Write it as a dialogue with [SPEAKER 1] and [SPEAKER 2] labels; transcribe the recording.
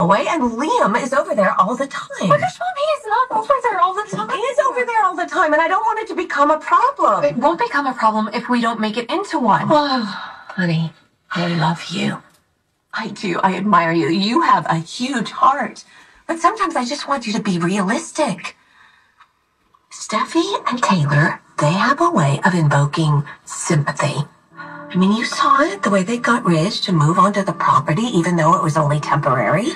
[SPEAKER 1] away, and Liam is over there all the time.
[SPEAKER 2] Oh my gosh, Mom, he is not over there all the time.
[SPEAKER 1] He is over there all the time, and I don't want it to become a problem.
[SPEAKER 2] It won't become a problem if we don't make it into one.
[SPEAKER 1] Oh, honey, I love you. I do. I admire you. You have a huge heart. But sometimes I just want you to be realistic. Steffy and Taylor, they have a way of invoking sympathy. I mean, you saw it, the way they got Ridge to move onto the property, even though it was only temporary.